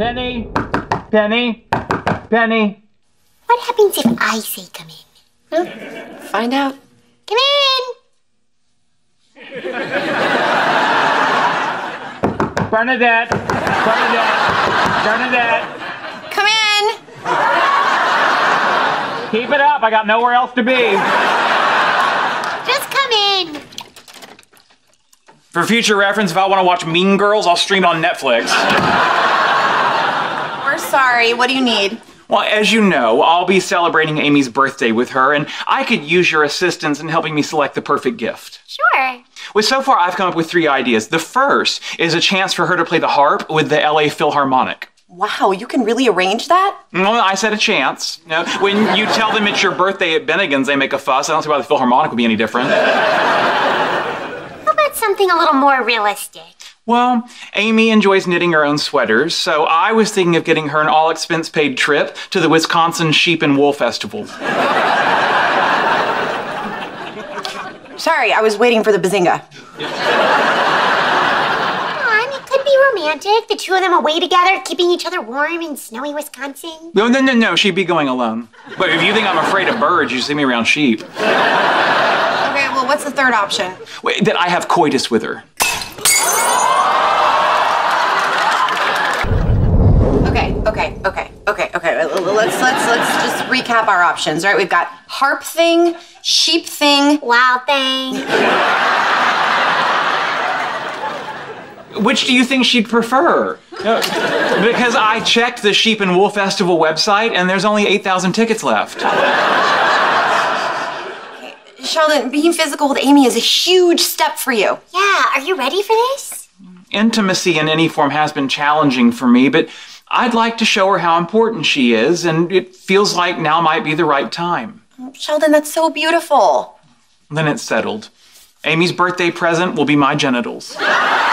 Penny, Penny, Penny. What happens if I say come in? Hmm? Find out. Come in! Bernadette, Bernadette, Bernadette. Come in. Keep it up. I got nowhere else to be. Just come in. For future reference, if I want to watch Mean Girls, I'll stream it on Netflix. We're sorry. What do you need? Well, as you know, I'll be celebrating Amy's birthday with her, and I could use your assistance in helping me select the perfect gift. Sure. Well, so far I've come up with three ideas. The first is a chance for her to play the harp with the LA Philharmonic. Wow, you can really arrange that? Well, I said a chance. When you tell them it's your birthday at Bennigan's, they make a fuss. I don't see why the Philharmonic would be any different. How about something a little more realistic? Well, Amy enjoys knitting her own sweaters, so I was thinking of getting her an all expense paid trip to the Wisconsin Sheep and Wool Festival. Sorry, I was waiting for the bazinga. Come on, it could be romantic. The two of them away together, keeping each other warm in snowy Wisconsin. No, no, no, no, she'd be going alone. But if you think I'm afraid of birds, you see me around sheep. Okay, well, what's the third option? Wait, that I have coitus with her. Okay, okay, okay, okay, okay. Let's let's let's just recap our options. Right, we've got harp thing, sheep thing. Wow thing. Which do you think she'd prefer? Because I checked the Sheep and Wool Festival website and there's only 8,000 tickets left. Sheldon, being physical with Amy is a huge step for you. Yeah, are you ready for this? Intimacy in any form has been challenging for me, but I'd like to show her how important she is, and it feels like now might be the right time. Sheldon, that's so beautiful. Then it's settled. Amy's birthday present will be my genitals.